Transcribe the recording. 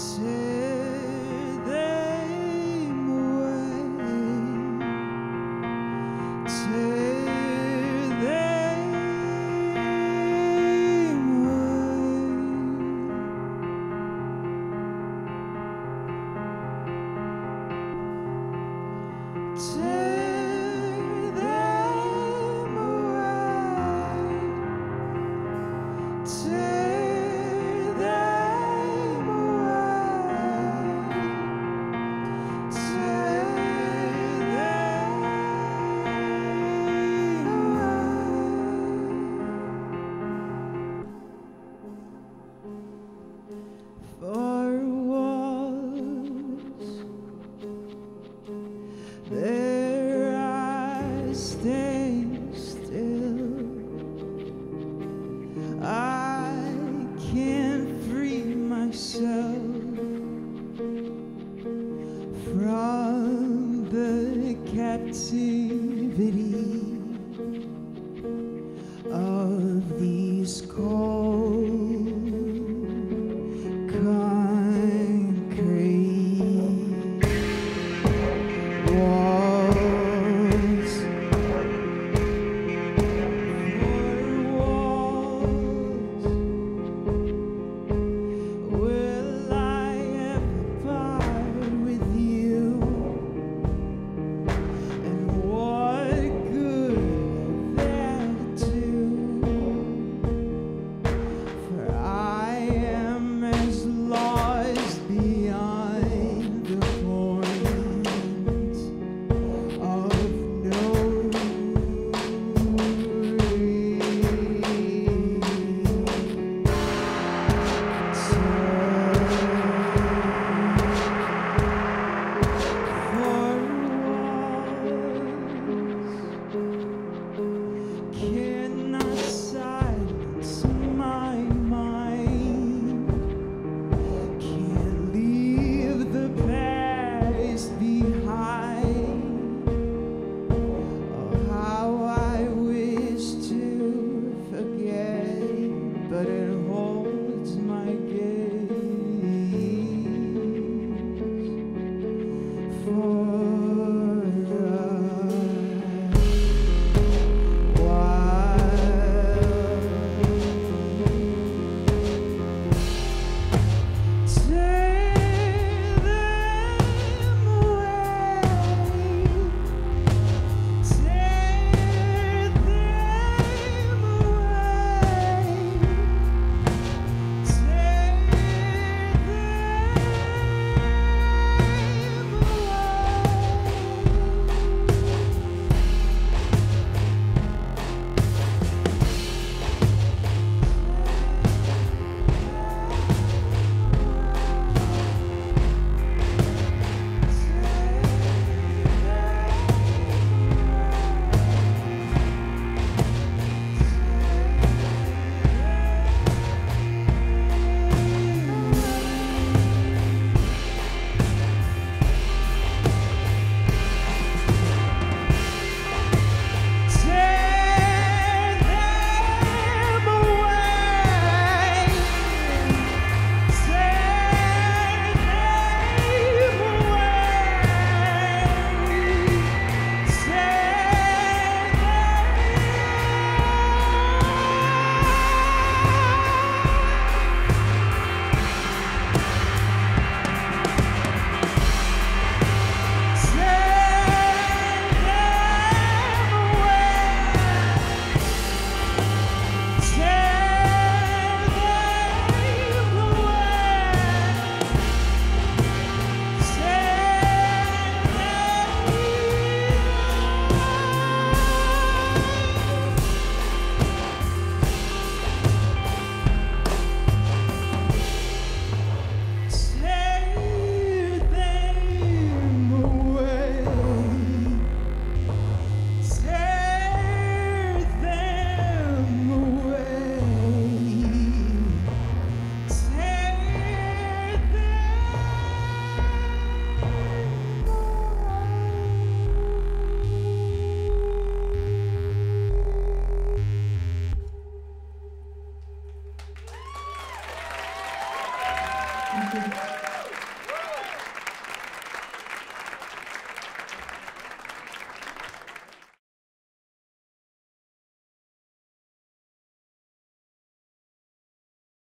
Tear captivity